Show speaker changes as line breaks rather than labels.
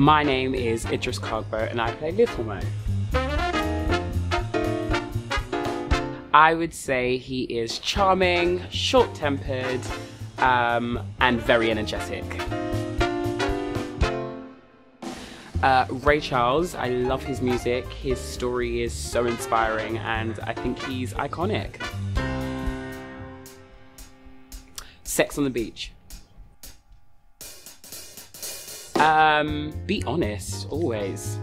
My name is Idriss Kargbo and I play Little Moe. I would say he is charming, short tempered, um, and very energetic. Uh, Ray Charles, I love his music. His story is so inspiring, and I think he's iconic. Sex on the beach. Um, be honest, always.